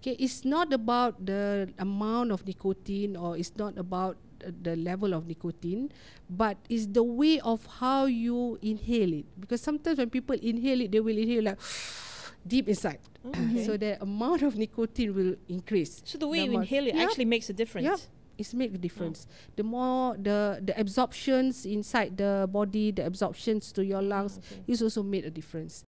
okay it's not about the amount of nicotine or it's not about the level of nicotine but it's the way of how you inhale it because sometimes when people inhale it they will inhale like deep inside oh, okay. so the amount of nicotine will increase so the way the you inhale it yep. actually makes a difference yep. It's make a difference. Oh. The more the the absorptions inside the body, the absorptions to your lungs, oh, okay. it's also made a difference.